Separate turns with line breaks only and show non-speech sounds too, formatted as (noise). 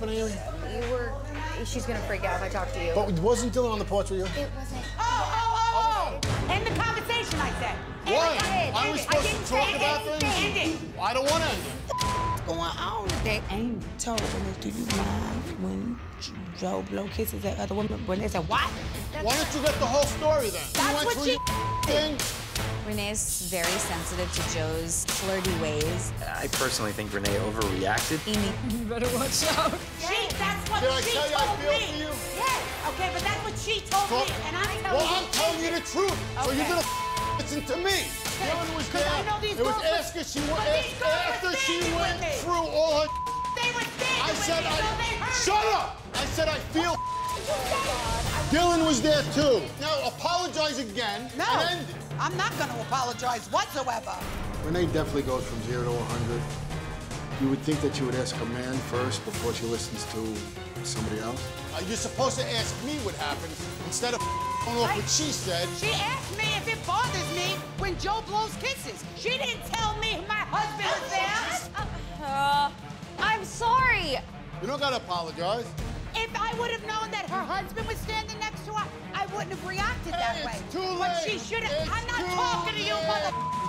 happened, Amy?
You were. She's gonna freak out if I talk to you.
But wasn't Dillon on the porch with you?
It wasn't.
Oh, oh, oh, oh! End the conversation, I said. End
Why?
it, end
Are
end
we supposed
I didn't
to talk about
anything.
things?
End it.
I don't want to end it.
What's going on today? Amy told me, do you mind when Joe blow kisses at other women? When they said, what?
Why don't you get the whole story then?
That's
you went
what
through
she
your thing.
Renee's very sensitive to Joe's flirty ways.
I personally think Renee overreacted.
Amy, (laughs) you better watch out.
She, that's what
Did I
she
tell you I
told
feel
me.
for you?
Yes. Okay, but that's what she told
So-
me, and I'm telling
Well,
you.
I'm telling you the truth. So you're gonna listen to me. Dillon was
'Cause
there.
I know these
it was
girls were-
after she
but
went
these girls
after she went
me.
through all her.
They were standing
I
with
said
me,
I.
so they heard
Shut up! I said I feel. Dillon was there too. Now apologize again
No,
and end.
I'm not going to apologize whatsoever.
Renee definitely goes from zero to 100. You would think that you would ask a man first before she listens to somebody else. Uh, you're supposed to ask me what happened instead of going off what she said.
She asked me if it bothers me when Joe blows kisses. She didn't tell me my husband was there.
Uh, I'm sorry.
You don't gotta apologize.
If I would have known that her husband was standing next to her, I wouldn't have reacted that
Hey,
way.
it's too
But
late.
she should have.
It's
I'm not talking to you,
late.
mother.